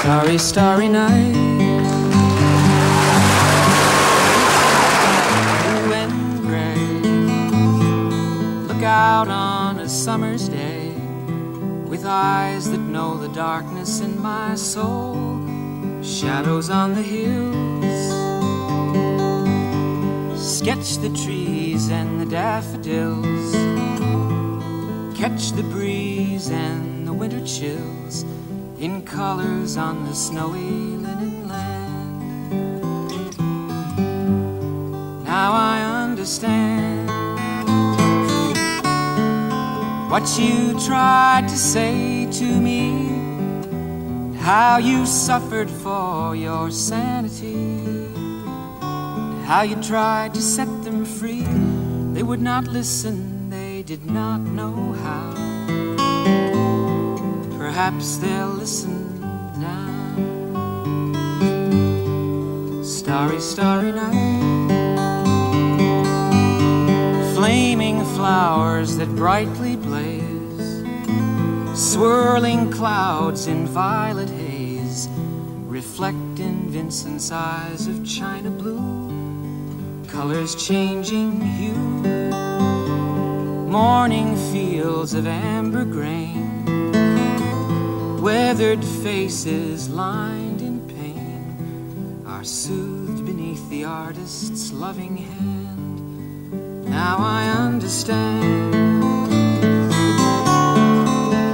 Starry, starry night. Gray. Look out on a summer's day with eyes that know the darkness in my soul. Shadows on the hills. Sketch the trees and the daffodils. Catch the breeze and the winter chills in colors on the snowy linen land. Now I understand what you tried to say to me, how you suffered for your sanity, how you tried to set them free. They would not listen, they did not know how. Perhaps they'll listen now. Starry, starry night. Flaming flowers that brightly blaze. Swirling clouds in violet haze. Reflect in Vincent's eyes of china blue. Colors changing hue. Morning fields of amber grain Weathered faces lined in pain are soothed beneath the artist's loving hand. Now I understand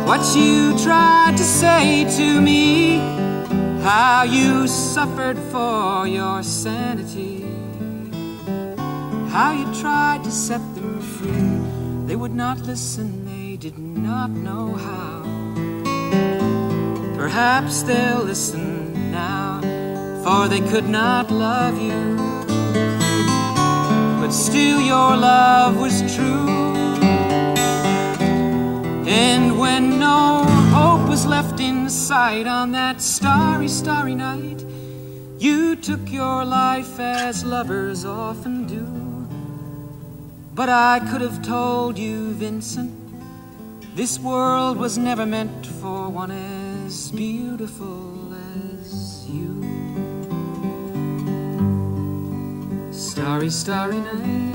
what you tried to say to me, how you suffered for your sanity, how you tried to set them free. They would not listen, they did not know how. Perhaps they'll listen now, for they could not love you. But still, your love was true. And when no hope was left in sight on that starry, starry night, you took your life as lovers often do. But I could have told you, Vincent, this world was never meant for one as beautiful as you. Starry, starry night.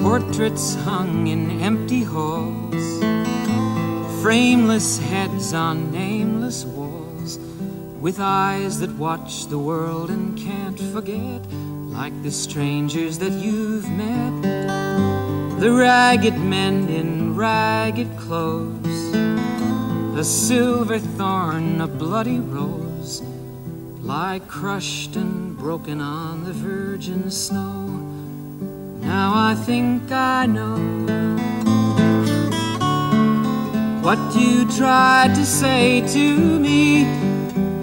Portraits hung in empty halls, frameless heads on nameless walls, with eyes that watch the world and can't forget, like the strangers that you've met, the ragged men in ragged clothes, a silver thorn, a bloody rose, lie crushed and broken on the virgin snow. Now I think I know what you tried to say to me,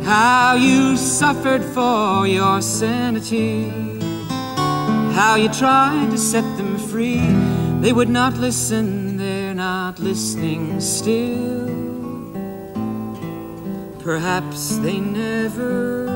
how you suffered for your sanity, how you tried to set them free. They would not listen, they're not listening still. Perhaps they never